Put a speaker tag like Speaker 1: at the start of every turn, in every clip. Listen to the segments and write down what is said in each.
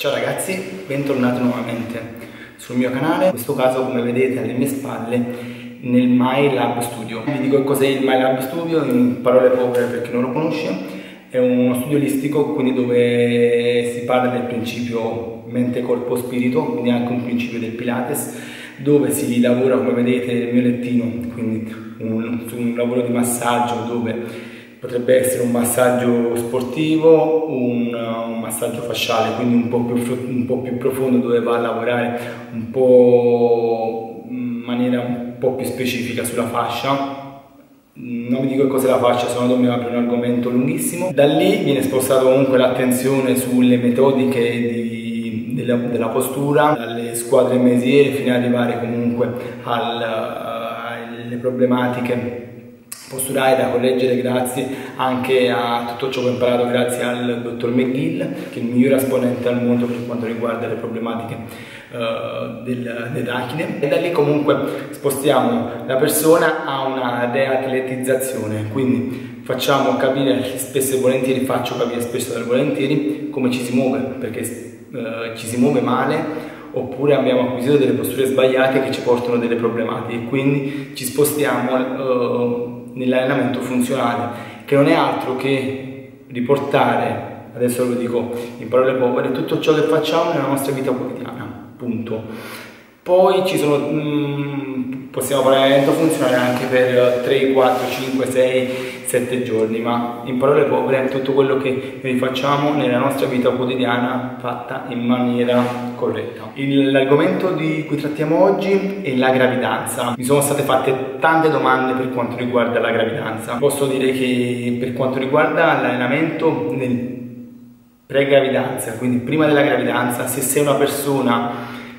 Speaker 1: Ciao ragazzi, bentornati nuovamente sul mio canale, in questo caso come vedete alle mie spalle nel My Lab Studio. Vi dico cos'è il My Lab Studio in parole povere per chi non lo conosce. È uno studio olistico, quindi dove si parla del principio mente, corpo, spirito, quindi anche un principio del Pilates, dove si lavora come vedete il mio lettino, quindi un, un lavoro di massaggio dove potrebbe essere un massaggio sportivo, un, un massaggio fasciale, quindi un po, più, un po' più profondo dove va a lavorare un po' in maniera un po' più specifica sulla fascia. Non vi dico cosa è la fascia, se no mi apre un argomento lunghissimo. Da lì viene spostata comunque l'attenzione sulle metodiche di, della, della, postura, dalle squadre mesiere fino ad arrivare comunque al, alle problematiche posturale da correggere grazie anche a tutto ciò che ho imparato grazie al dottor McGill che è il miglior esponente al mondo per quanto riguarda le problematiche uh, del, e da lì comunque spostiamo la persona a una reatletizzazione. Quindi facciamo capire spesso e volentieri faccio capire spesso e volentieri come ci si muove perché uh, ci si muove male oppure abbiamo acquisito delle posture sbagliate che ci portano delle problematiche. Quindi ci spostiamo uh, nell'allenamento funzionale, che non è altro che riportare, adesso lo dico in parole povere, tutto ciò che facciamo nella nostra vita quotidiana, punto. Poi ci sono, mh, possiamo fare l'allenamento funzionale anche per 3, 4, 5, 6, 7 giorni, ma in parole povere è tutto quello che noi facciamo nella nostra vita quotidiana fatta in maniera corretta. l'argomento di cui trattiamo oggi è la gravidanza. Mi sono state fatte tante domande per quanto riguarda la gravidanza. Posso dire che per quanto riguarda l'allenamento nel pre-gravidanza, quindi prima della gravidanza, se sei una persona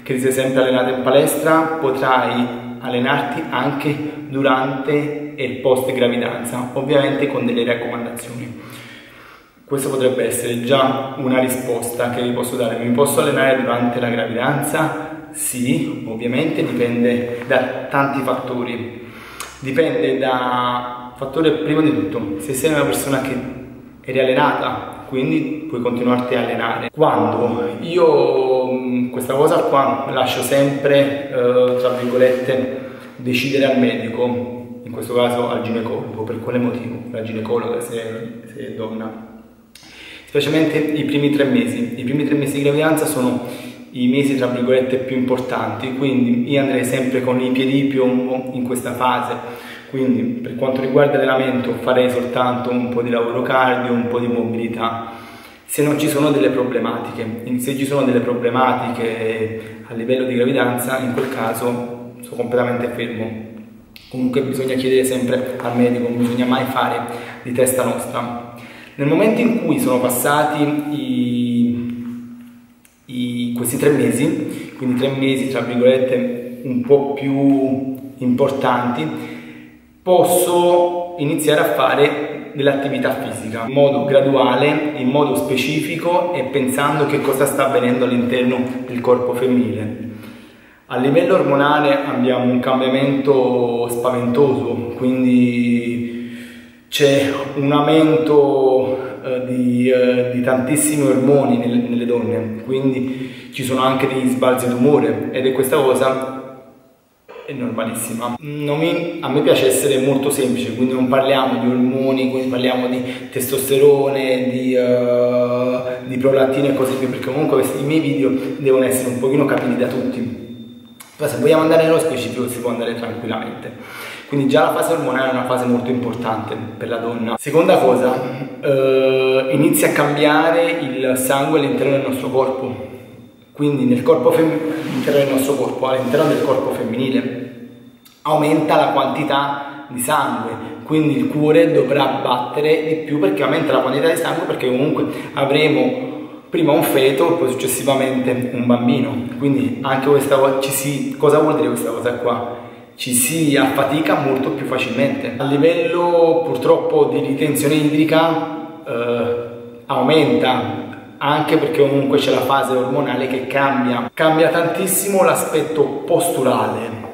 Speaker 1: che ti sei sempre allenata in palestra, potrai allenarti anche durante e post gravidanza, ovviamente con delle raccomandazioni. Questa potrebbe essere già una risposta che vi posso dare. Mi posso allenare durante la gravidanza? Sì, ovviamente dipende da tanti fattori. Dipende da fattore prima di tutto, se sei una persona che è riallenata, quindi puoi continuarti a allenare. Quando io questa cosa qua lascio sempre, eh, tra virgolette, decidere al medico, in questo caso al ginecologo, per quale motivo? La ginecologa se, se è donna. Specialmente i primi tre mesi. I primi tre mesi di gravidanza sono i mesi tra virgolette più importanti, quindi io andrei sempre con i piedi di piombo in questa fase. Quindi per quanto riguarda l'allenamento farei soltanto un po' di lavoro cardio, un po' di mobilità se non ci sono delle problematiche. Se ci sono delle problematiche a livello di gravidanza, in quel caso sono completamente fermo. Comunque bisogna chiedere sempre al medico, non bisogna mai fare di testa nostra. Nel momento in cui sono passati i, i, questi tre mesi, quindi tre mesi tra virgolette un po' più importanti, posso iniziare a fare dell'attività fisica in modo graduale, in modo specifico e pensando che cosa sta avvenendo all'interno del corpo femminile. A livello ormonale abbiamo un cambiamento spaventoso, quindi c'è un aumento eh, di, eh, di, tantissimi ormoni nelle, donne, quindi ci sono anche degli sbalzi d'umore ed è questa cosa è normalissima. Mi, a me piace essere molto semplice, quindi non parliamo di ormoni, quindi parliamo di testosterone, di, uh, di prolattina e così via, perché comunque i miei video devono essere un pochino capiti da tutti. Poi se vogliamo andare nello specifico si può andare tranquillamente. Quindi già la fase ormonale è una fase molto importante per la donna. Seconda cosa, uh, inizia a cambiare il sangue all'interno del nostro corpo quindi nel corpo all'interno del nostro corpo, all'interno del corpo femminile, aumenta la quantità di sangue, quindi il cuore dovrà battere di più perché aumenta la quantità di sangue perché comunque avremo prima un feto, poi successivamente un bambino. Quindi anche questa cosa, ci si, cosa vuol dire questa cosa qua? Ci si affatica molto più facilmente. A livello purtroppo di ritenzione idrica eh, aumenta anche perché comunque c'è la fase ormonale che cambia. Cambia tantissimo l'aspetto posturale.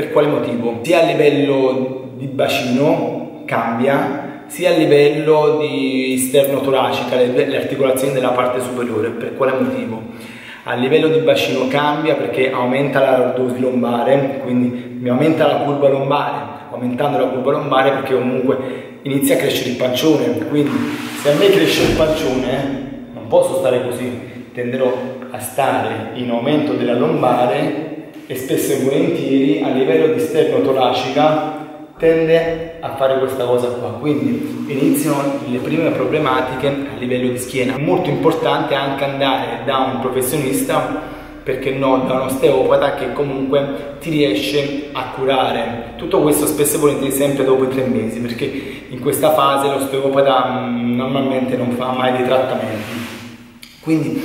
Speaker 1: Per quale motivo? Sia a livello di bacino cambia, sia a livello di esterno toracica, le, articolazioni della parte superiore. Per quale motivo? A livello di bacino cambia perché aumenta la lordosi lombare, quindi mi aumenta la curva lombare, aumentando la curva lombare perché comunque inizia a crescere il pancione, quindi se a me cresce il pancione non posso stare così, tenderò a stare in aumento della lombare e spesso e volentieri a livello di sterno toracica tende a fare questa cosa qua quindi iniziano le prime problematiche a livello di schiena molto importante anche andare da un professionista perché no, da un osteopata che comunque ti riesce a curare. Tutto questo spesso e volentieri sempre dopo i tre mesi, perché in questa fase l'osteopata mm, normalmente non fa mai dei trattamenti. Quindi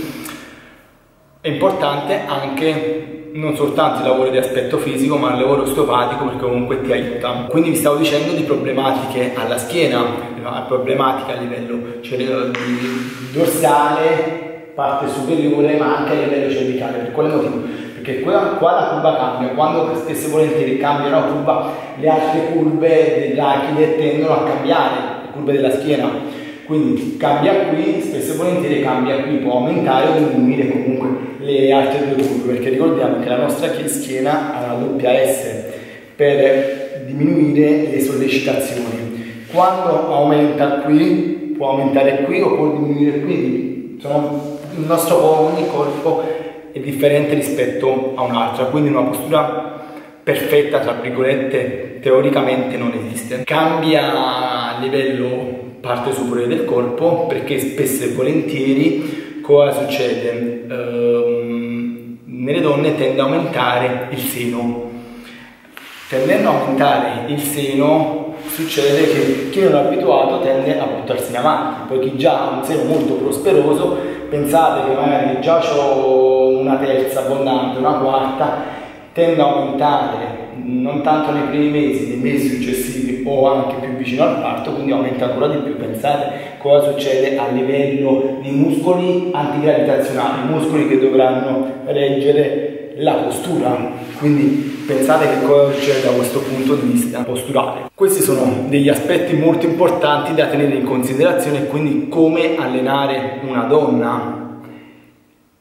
Speaker 1: è importante anche non soltanto il lavoro di aspetto fisico ma il lavoro osteopatico perché comunque ti aiuta. Quindi vi stavo dicendo di problematiche alla schiena, problematiche a livello dorsale, parte superiore ma anche a livello cervicale. Per quale motivo? Perché qua, qua la curva cambia, quando spesso e volentieri cambia la curva le altre curve dell'achide tendono a cambiare, le curve della schiena quindi cambia qui, spesso e volentieri cambia qui, può aumentare o diminuire comunque le altre due curve, perché ricordiamo che la nostra schiena ha la doppia S per diminuire le sollecitazioni. Quando aumenta qui, può aumentare qui o può diminuire qui, Sono, il nostro ogni corpo è differente rispetto a un altro, quindi una postura perfetta, tra virgolette, teoricamente non esiste. Cambia livello parte superiore del corpo perché spesso e volentieri cosa succede? Nelle donne tende a aumentare il seno. Tendendo a aumentare il seno succede che chi non è abituato tende a buttarsi in avanti, poi chi già ha un seno molto prosperoso, pensate che magari già ho una terza abbondante, una quarta, tende a aumentare non tanto nei primi mesi, nei mesi successivi o anche più vicino al parto, quindi aumenta ancora di più. Pensate cosa succede a livello di muscoli antigravitazionali, muscoli che dovranno reggere la postura. Quindi pensate che cosa succede da questo punto di vista posturale. Questi sono degli aspetti molto importanti da tenere in considerazione, quindi come allenare una donna.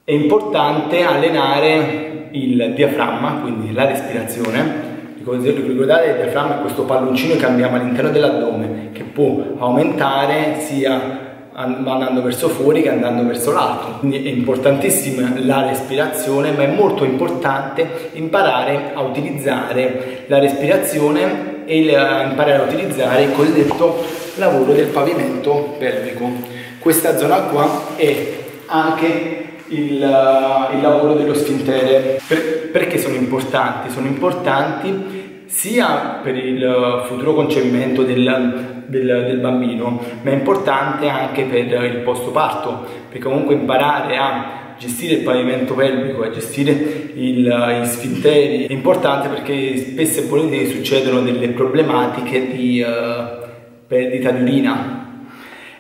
Speaker 1: È importante allenare il diaframma, quindi la respirazione, Ricordate il diaframma è questo palloncino che abbiamo all'interno dell'addome che può aumentare sia andando verso fuori che andando verso l'alto. Quindi è importantissima la respirazione, ma è molto importante imparare a utilizzare la respirazione e imparare a utilizzare il cosiddetto lavoro del pavimento pelvico. Questa zona qua è anche il, il lavoro dello sfintere. Per, perché sono importanti? Sono importanti sia per il futuro concepimento del, del, del, bambino, ma è importante anche per il post parto, perché comunque imparare a gestire il pavimento pelvico, a gestire il, gli sfinteri è importante perché spesso e volentieri succedono delle problematiche di uh, perdita di urina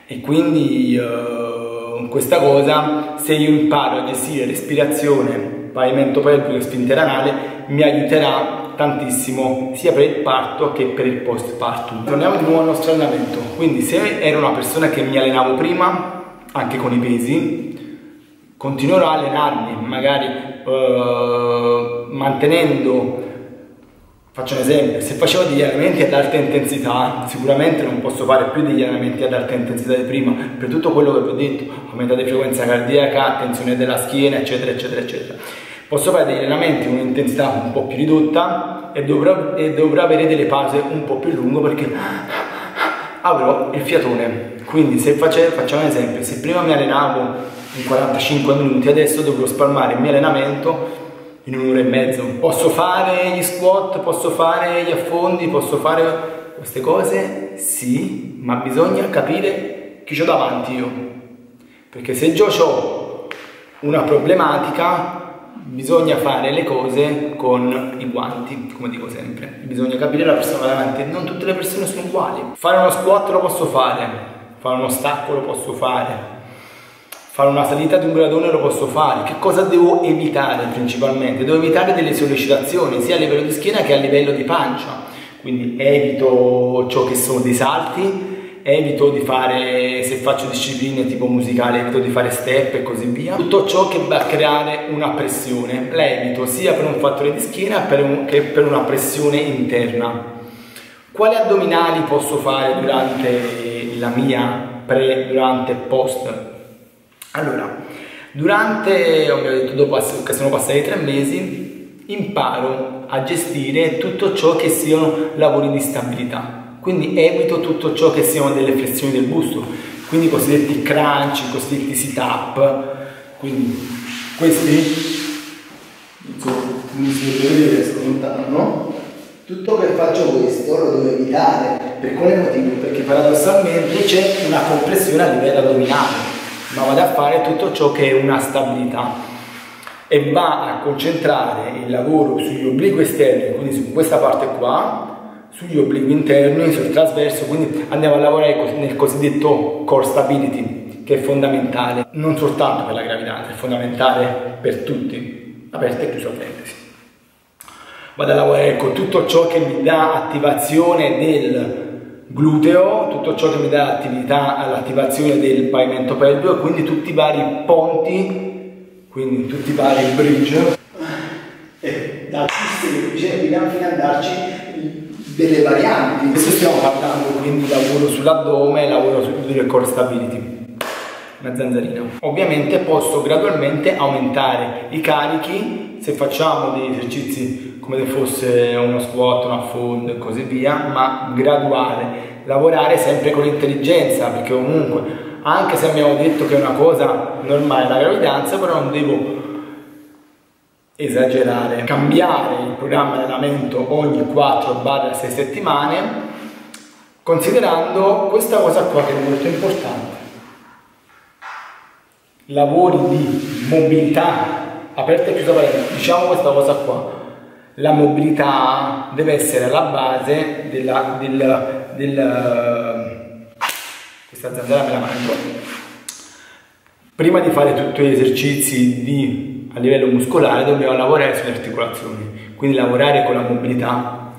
Speaker 1: e quindi uh, questa cosa se io imparo a gestire respirazione, pavimento pelvico e sfintere anale mi aiuterà tantissimo sia per il parto che per il post partum. Torniamo di nuovo al nostro allenamento, quindi se ero una persona che mi allenavo prima, anche con i pesi, continuerò a allenarmi, magari uh, mantenendo, faccio un esempio, se facevo degli allenamenti ad alta intensità, sicuramente non posso fare più degli allenamenti ad alta intensità di prima, per tutto quello che vi ho detto, aumentata di frequenza cardiaca, tensione della schiena, eccetera, eccetera, eccetera Posso fare degli allenamenti con un'intensità un po' più ridotta e dovrò, e dovrò avere delle pause un po' più lunghe perché avrò il fiatone. Quindi se face, facciamo un esempio, se prima mi allenavo in 45 minuti, adesso dovrò spalmare il mio allenamento in un'ora e mezzo. Posso fare gli squat, posso fare gli affondi, posso fare queste cose? Sì, ma bisogna capire chi ho davanti io. Perché se già ho una problematica, bisogna fare le cose con i guanti, come dico sempre. Bisogna capire la persona davanti, non tutte le persone sono uguali. Fare uno squat lo posso fare, fare uno stacco lo posso fare, fare una salita di un gradone lo posso fare. Che cosa devo evitare principalmente? Devo evitare delle sollecitazioni sia a livello di schiena che a livello di pancia. Quindi evito ciò che sono dei salti, evito di fare, se faccio discipline tipo musicali, evito di fare step e così via. Tutto ciò che va a creare una pressione, la sia per un fattore di schiena che per una pressione interna. Quali addominali posso fare durante la mia pre, durante e post? Allora, durante, ho detto dopo che sono passati tre mesi, imparo a gestire tutto ciò che siano lavori di stabilità quindi evito tutto ciò che siano delle flessioni del busto, quindi i cosiddetti crunch, i cosiddetti sit up, quindi questi, come si deve vedere scontano, tutto che faccio questo lo devo evitare, per quale motivo? Perché paradossalmente c'è una compressione a livello addominale, ma vado a fare tutto ciò che è una stabilità e va a concentrare il lavoro sugli obliqui esterni, quindi su questa parte qua, sugli obliqui interni, sul trasverso, quindi andiamo a lavorare nel cosiddetto core stability, che è fondamentale non soltanto per la gravidanza, è fondamentale per tutti, aperta e chiusa parentesi. Vado a lavorare con tutto ciò che mi dà attivazione del gluteo, tutto ciò che mi dà attività all'attivazione del pavimento pelvico, quindi tutti i vari ponti, quindi tutti i vari bridge, e dal sistema fino ad andarci delle varianti. Questo stiamo parlando quindi lavoro sull'addome, lavoro sul core stability una zanzarina. Ovviamente posso gradualmente aumentare i carichi se facciamo degli esercizi come se fosse uno squat, una fold e così via, ma graduale. Lavorare sempre con l'intelligenza, perché comunque, anche se abbiamo detto che è una cosa normale la gravidanza, però non devo esagerare, cambiare il programma di allenamento ogni 4-6 settimane, considerando questa cosa qua che è molto importante. Lavori di mobilità, aperta e chiusa parentesi, diciamo questa cosa qua. La mobilità deve essere alla base della, del, del, questa zanzara me la mangio. Prima di fare tutti gli esercizi di a livello muscolare dobbiamo lavorare sulle articolazioni, quindi lavorare con la mobilità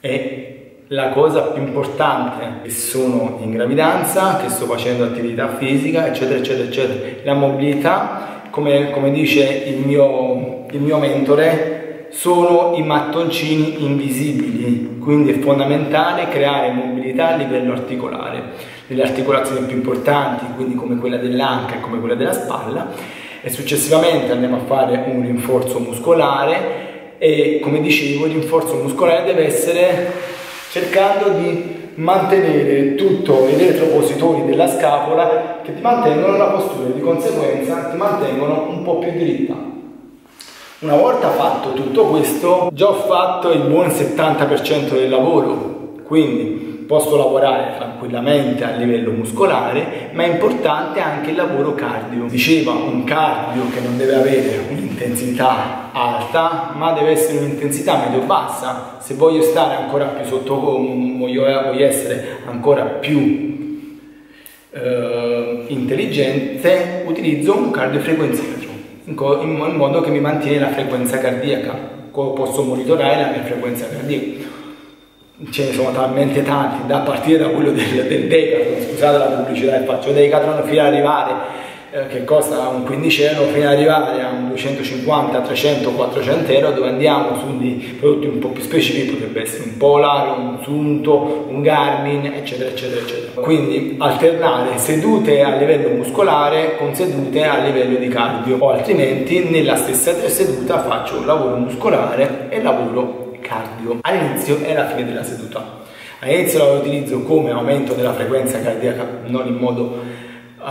Speaker 1: è la cosa più importante. Che sono in gravidanza, che sto facendo attività fisica, eccetera, eccetera, eccetera. La mobilità, come, come dice il mio, il mio mentore, sono i mattoncini invisibili, quindi è fondamentale creare mobilità a livello articolare, nelle articolazioni più importanti, quindi come quella dell'anca e come quella della spalla, e successivamente andiamo a fare un rinforzo muscolare e come dicevo il rinforzo muscolare deve essere cercando di mantenere tutto i retropositori della scapola che ti mantengono la postura e di conseguenza ti mantengono un po' più dritta. Una volta fatto tutto questo, già ho fatto il buon 70% del lavoro, quindi posso lavorare tranquillamente a livello muscolare, ma è importante anche il lavoro cardio. Diceva un cardio che non deve avere un'intensità alta, ma deve essere un'intensità medio-bassa. Se voglio stare ancora più sotto, voglio, voglio essere ancora più eh, intelligente, utilizzo un cardiofrequenzimetro in modo che mi mantiene la frequenza cardiaca. Posso monitorare la mia frequenza cardiaca ce ne sono talmente tanti, da partire da quello del, del Decathlon, scusate la pubblicità che faccio, Decathlon fino ad arrivare eh, che costa un 15 euro fino ad arrivare a un 250, 300, 400 euro dove andiamo su dei prodotti un po' più specifici, potrebbe essere un Polar, un Sunto, un Garmin, eccetera, eccetera, eccetera. Quindi alternare sedute a livello muscolare con sedute a livello di cardio o altrimenti nella stessa seduta faccio lavoro muscolare e lavoro cardio all'inizio e alla fine della seduta. All'inizio lo utilizzo come aumento della frequenza cardiaca, non in modo uh,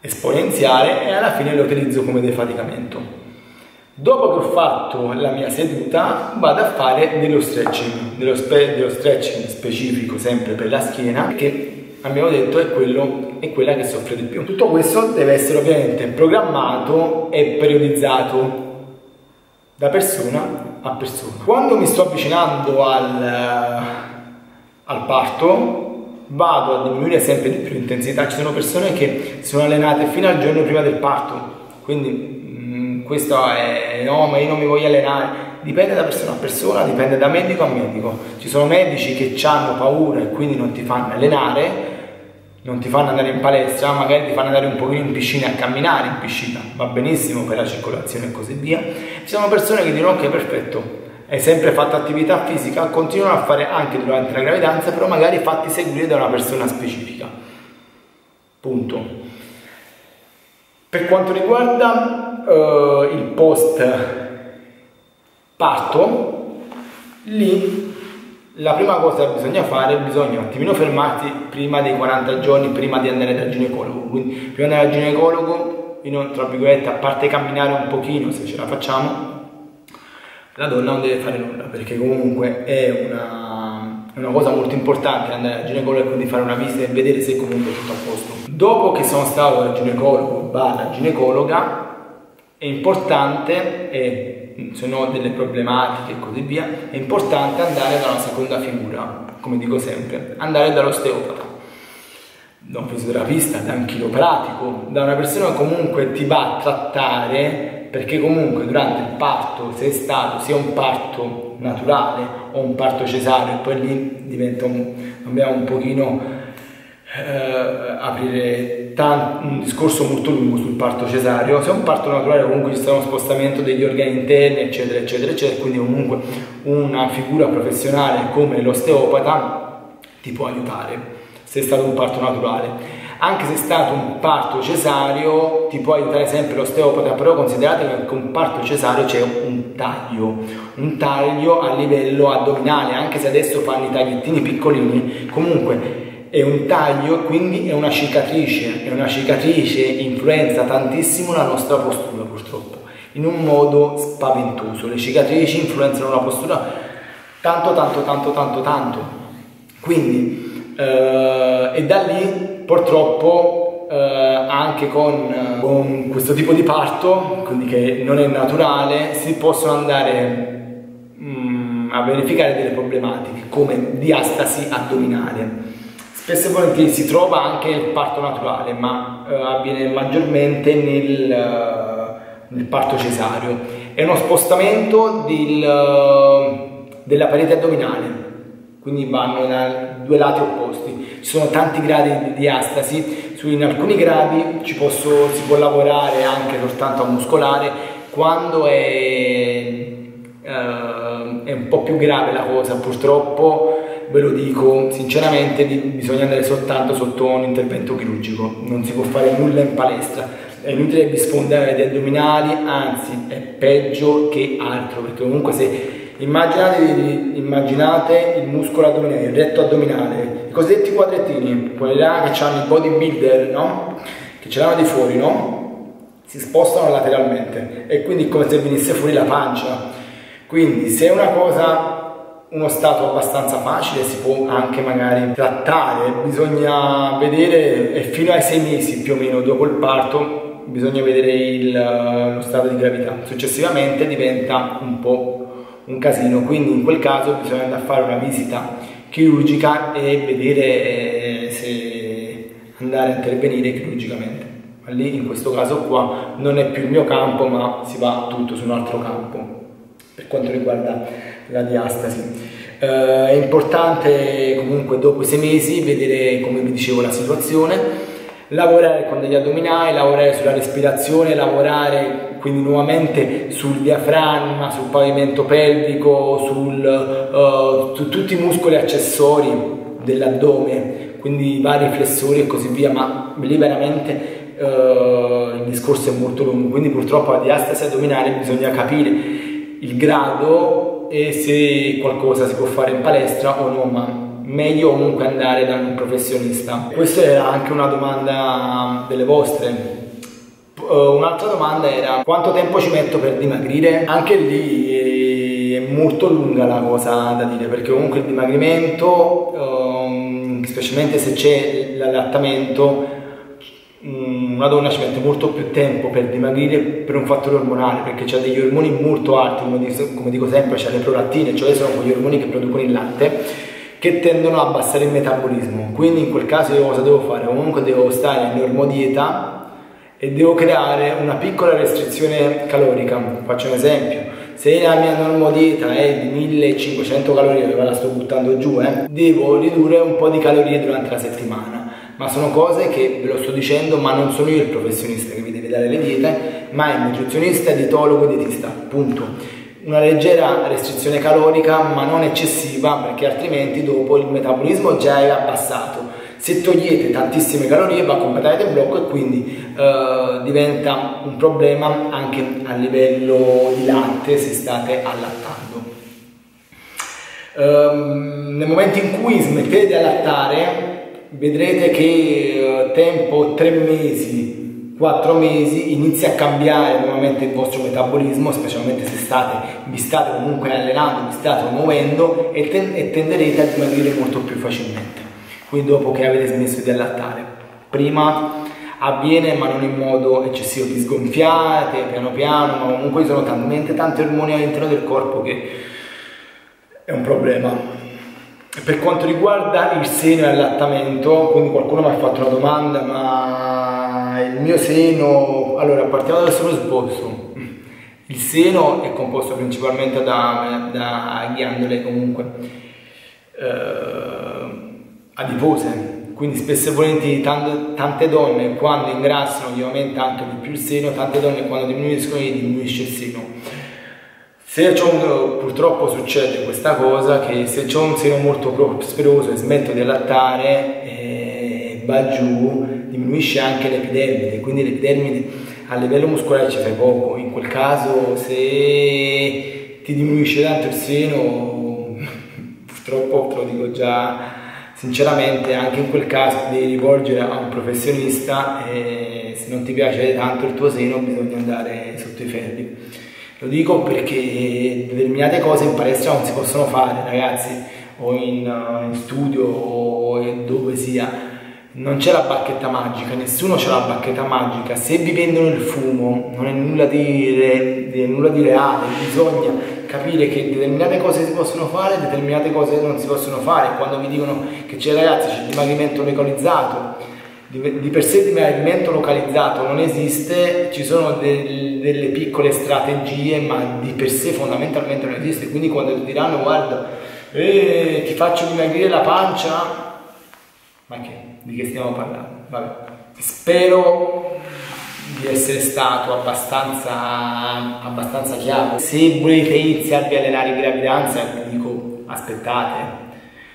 Speaker 1: esponenziale, e alla fine lo utilizzo come defaticamento. Dopo che ho fatto la mia seduta vado a fare dello stretching, dello, spe dello stretching specifico sempre per la schiena che abbiamo detto è, quello, è quella che soffre di più. Tutto questo deve essere ovviamente programmato e periodizzato da persona a persona. Quando mi sto avvicinando al, eh, al parto vado a diminuire sempre di più l'intensità, ci sono persone che sono allenate fino al giorno prima del parto, quindi mh, mm, questo è no ma io non mi voglio allenare, dipende da persona a persona, dipende da medico a medico. Ci sono medici che hanno paura e quindi non ti fanno allenare, non ti fanno andare in palestra, magari ti fanno andare un pochino in piscina a camminare in piscina, va benissimo per la circolazione e così via. Ci sono persone che dicono ok perfetto, hai sempre fatto attività fisica, continuano a fare anche durante la gravidanza, però magari fatti seguire da una persona specifica. Punto. Per quanto riguarda uh, il post parto, lì la prima cosa che bisogna fare, bisogna un attimino fermarsi prima dei 40 giorni, prima di andare dal ginecologo. Quindi prima di andare dal ginecologo, io tra virgolette, a parte camminare un pochino se ce la facciamo, la donna non deve fare nulla, perché comunque è una, una cosa molto importante andare dal ginecologo e quindi fare una visita e vedere se comunque è tutto a posto. Dopo che sono stato dal ginecologo, barra ginecologa, è importante e se no delle problematiche e così via, è importante andare da una seconda figura, come dico sempre, andare dall'osteopata, da un fisioterapista, da un chiropratico, da una persona che comunque ti va a trattare perché comunque durante il parto, se è stato sia un parto naturale o un parto cesareo, poi lì diventa un, dobbiamo un pochino eh, aprire tanto, un discorso molto lungo sul parto cesareo. Se è un parto naturale comunque ci sta uno spostamento degli organi interni, eccetera, eccetera, eccetera, quindi comunque una figura professionale come l'osteopata ti può aiutare se è stato un parto naturale. Anche se è stato un parto cesareo, ti può aiutare sempre l'osteopata, però considerate che con un parto cesareo c'è un taglio, un taglio a livello addominale, anche se adesso fanno i tagliettini piccolini, comunque è un taglio e quindi è una cicatrice, e una cicatrice influenza tantissimo la nostra postura purtroppo, in un modo spaventoso. Le cicatrici influenzano la postura tanto, tanto, tanto, tanto, tanto. Quindi, eh, e da lì purtroppo eh, anche con, con, questo tipo di parto, quindi che non è naturale, si possono andare mm, a verificare delle problematiche come diastasi addominale Spesso e volentieri si trova anche il parto naturale, ma eh, avviene maggiormente nel, uh, nel, parto cesareo. È uno spostamento del, uh, della parete addominale, quindi vanno da due lati opposti. Ci sono tanti gradi di diastasi, in alcuni gradi posso, si può lavorare anche soltanto a muscolare, quando è, uh, è un po' più grave la cosa, purtroppo ve lo dico sinceramente, bisogna andare soltanto sotto un intervento chirurgico, non si può fare nulla in palestra, è inutile rispondere agli addominali, anzi è peggio che altro, perché comunque se immaginate, immaginate il muscolo addominale, il retto addominale, i cosiddetti quadrettini, quelli là che hanno i bodybuilder, no? Che ce l'hanno di fuori, no? Si spostano lateralmente e quindi come se venisse fuori la pancia. Quindi se è una cosa uno stato abbastanza facile, si può anche magari trattare, bisogna vedere, fino ai sei mesi più o meno dopo il parto, bisogna vedere il, lo stato di gravità. Successivamente diventa un po' un casino, quindi in quel caso bisogna andare a fare una visita chirurgica e vedere eh, se andare a intervenire chirurgicamente. Ma lì in questo caso qua non è più il mio campo, ma si va tutto su un altro campo per quanto riguarda la diastasi. Eh, è importante comunque dopo sei mesi vedere, come vi dicevo, la situazione, lavorare con degli addominali, lavorare sulla respirazione, lavorare quindi nuovamente sul diaframma, sul pavimento pelvico, sul, uh, su tutti i muscoli accessori dell'addome, quindi vari flessori e così via, ma lì veramente uh, il discorso è molto lungo, quindi purtroppo la diastasi addominale bisogna capire il grado e se qualcosa si può fare in palestra o no, ma meglio comunque andare da un professionista. Questa era anche una domanda delle vostre. Uh, un'altra domanda era quanto tempo ci metto per dimagrire? Anche lì è molto lunga la cosa da dire perché comunque il dimagrimento, um, specialmente se c'è l'allattamento, Mm, una donna ci mette molto più tempo per dimagrire per un fattore ormonale perché ha degli ormoni molto alti come dico sempre c'ha le prolattine cioè sono quegli ormoni che producono il latte che tendono a abbassare il metabolismo quindi in quel caso io cosa devo fare? comunque devo stare in normodieta e devo creare una piccola restrizione calorica faccio un esempio. Se la mia normodieta è di 1500 calorie, dove la sto buttando giù, eh, devo ridurre un po' di calorie durante la settimana. Ma sono cose che ve lo sto dicendo, ma non sono io il professionista che vi deve dare le diete, ma il nutrizionista, dietologo, dietista, punto. Una leggera restrizione calorica ma non eccessiva perché altrimenti dopo il metabolismo già è abbassato se togliete tantissime calorie va completamente in blocco e quindi eh, diventa un problema anche a livello di latte se state allattando. Um, nel momento in cui smettete di allattare vedrete che uh, tempo 3 mesi 4 mesi inizia a cambiare nuovamente il vostro metabolismo, specialmente se state, vi state comunque allenando, vi state muovendo e, ten e tenderete a dimagrire molto più facilmente quindi dopo che avete smesso di allattare. Prima avviene ma non in modo eccessivo, vi sgonfiate piano piano, ma comunque ci sono talmente tanti ormoni all'interno del corpo che è un problema. Per quanto riguarda il seno e l'allattamento, quindi qualcuno mi ha fatto una domanda, ma il mio seno, allora partiamo dal solo sbozzo. Il seno è composto principalmente da, da ghiandole comunque. Eh, adipose, quindi spesso e volentieri tante, tante donne quando ingrassano gli aumenta anche di più il seno, tante donne quando diminuiscono gli diminuisce il seno. Se un, purtroppo succede questa cosa che se ho un seno molto prosperoso e smetto di allattare e eh, va giù, diminuisce anche l'epidermide, quindi l'epidermide a livello muscolare ci fai poco, in quel caso se ti diminuisce tanto il seno, purtroppo te lo dico già, sinceramente anche in quel caso devi rivolgere a un professionista e se non ti piace tanto il tuo seno bisogna andare sotto i ferri. Lo dico perché determinate cose in palestra non si possono fare ragazzi o in, uh, in studio o dove sia. Non c'è la bacchetta magica, nessuno c'è la bacchetta magica. Se vi vendono il fumo non è nulla di, re, nulla di reale, bisogna capire che determinate cose si possono fare, determinate cose non si possono fare. Quando vi dicono che c'è ragazzi, c'è il dimagrimento localizzato, di per sé il dimagrimento localizzato non esiste, ci sono del, delle piccole strategie, ma di per sé fondamentalmente non esiste. Quindi quando ti diranno guarda, eh, ti faccio dimagrire la pancia, ma che? Di che stiamo parlando? Vabbè. Spero di essere stato abbastanza, abbastanza chiaro. Se volete iniziarvi a allenare in gravidanza, vi dico aspettate,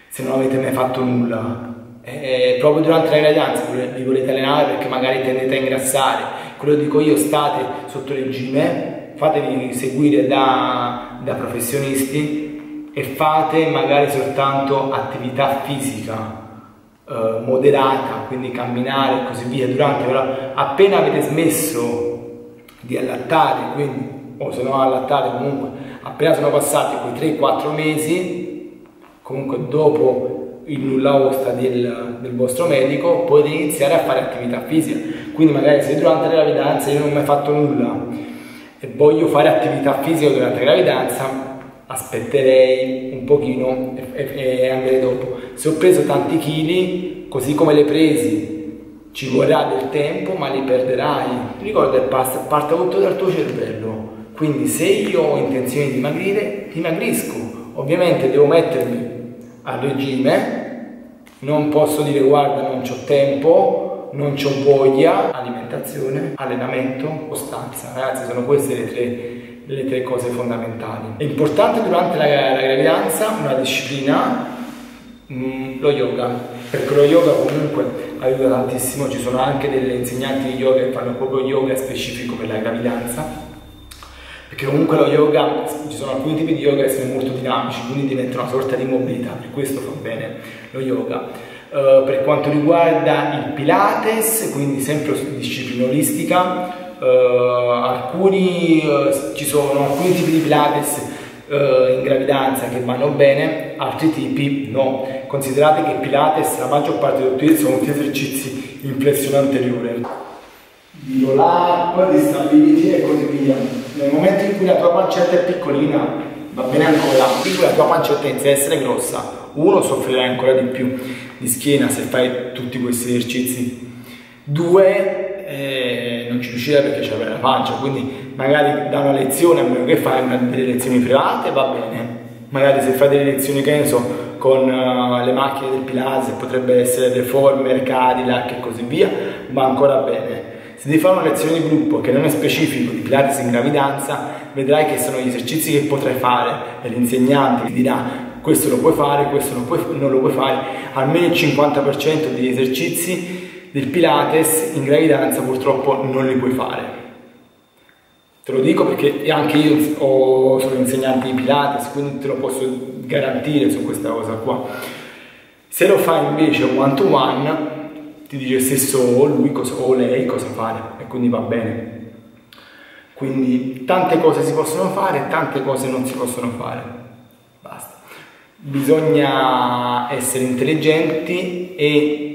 Speaker 1: se non avete mai fatto nulla. Eh, proprio durante la gravidanza vi volete allenare perché magari tendete a ingrassare. Quello dico io, state sotto regime, fatevi seguire da, da professionisti e fate magari soltanto attività fisica eh, moderata, quindi camminare e così via durante, però appena avete smesso di allattare, quindi, o se no allattare comunque, appena sono passati quei 3-4 mesi, comunque dopo il nulla osta del, del, vostro medico, potete iniziare a fare attività fisica. Quindi magari se durante la gravidanza io non ho mai fatto nulla e voglio fare attività fisica durante la gravidanza, aspetterei un pochino e, e andrei dopo. Se ho preso tanti chili, così come le presi, ci vorrà del tempo, ma li perderai. Ricorda che parte tutto dal tuo cervello. Quindi se io ho intenzione di dimagrire, dimagrisco. Ovviamente devo mettermi a regime, non posso dire guarda non ho tempo, non ho voglia, alimentazione, allenamento, costanza. Ragazzi sono queste le tre le tre cose fondamentali. È importante durante la, la gravidanza una disciplina, mm, lo yoga, perché lo yoga comunque aiuta tantissimo, ci sono anche delle insegnanti di yoga che fanno proprio yoga specifico per la gravidanza, perché comunque lo yoga, ci sono alcuni tipi di yoga che sono molto dinamici, quindi diventa una sorta di mobilità, per questo fa bene lo yoga. Uh, per quanto riguarda il Pilates, quindi sempre disciplina olistica, Uh, alcuni, uh, ci sono alcuni tipi di Pilates uh, in gravidanza che vanno bene, altri tipi no. Considerate che Pilates, la maggior parte dei tutti sono tutti esercizi in flessione anteriore. Roll up, stability e così via. Nel momento in cui la tua pancetta è piccolina, va bene ancora, in cui la tua pancetta inizia a essere grossa, uno soffrirai ancora di più di schiena se fai tutti questi esercizi. Due, eh, non ci riusciva perché c'aveva la pancia, quindi magari da una lezione, a meno che fai una, delle lezioni private, va bene. Magari se fai delle lezioni, che ne so, con uh, le macchine del Pilates, potrebbe essere Deformer, Cadillac e così via, va ancora bene. Se devi fare una lezione di gruppo che non è specifico di Pilates in gravidanza, vedrai che sono gli esercizi che potrai fare e l'insegnante ti dirà questo lo puoi fare, questo non, puoi, non lo puoi fare, almeno il 50% degli esercizi del Pilates in gravidanza purtroppo non li puoi fare. Te lo dico perché anche io ho, sono insegnante di Pilates, quindi te lo posso garantire su questa cosa qua. Se lo fai invece one to one, ti dice stesso lui cosa, o lei cosa fare e quindi va bene. Quindi tante cose si possono fare, tante cose non si possono fare. Basta. Bisogna essere intelligenti e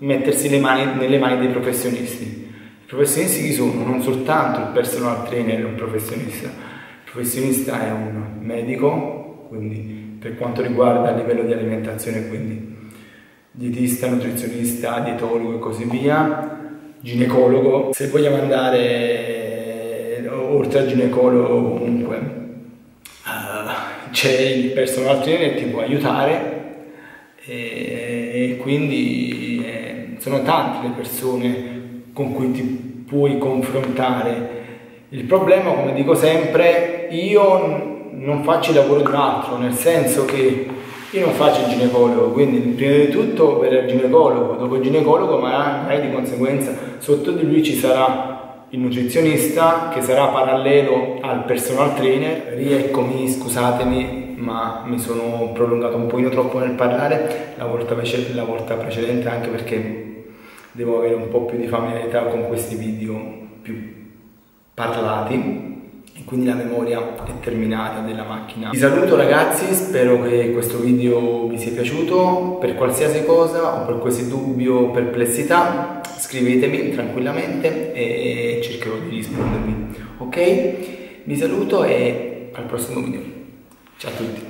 Speaker 1: mettersi le mani nelle mani dei professionisti. I professionisti chi sono? Non soltanto il personal trainer è un professionista, il professionista è un medico, quindi per quanto riguarda il livello di alimentazione, quindi dietista, nutrizionista, dietologo e così via, ginecologo. Se vogliamo andare oltre al ginecologo comunque uh, c'è il personal trainer che ti può aiutare e, e quindi eh, sono tante le persone con cui ti puoi confrontare. Il problema, come dico sempre, io non faccio il lavoro di un altro, nel senso che io non faccio il ginecologo, quindi prima di tutto per il ginecologo, dopo il ginecologo magari di conseguenza sotto di lui ci sarà il nutrizionista che sarà parallelo al personal trainer. Rieccomi, scusatemi, ma mi sono prolungato un pochino troppo nel parlare la volta, la volta precedente anche perché devo avere un po' più di familiarità con questi video più parlati e quindi la memoria è terminata della macchina. Vi saluto ragazzi, spero che questo video vi sia piaciuto, per qualsiasi cosa o per qualsiasi dubbio o perplessità scrivetemi tranquillamente e cercherò di rispondervi, ok? Vi saluto e al prossimo video, ciao a tutti!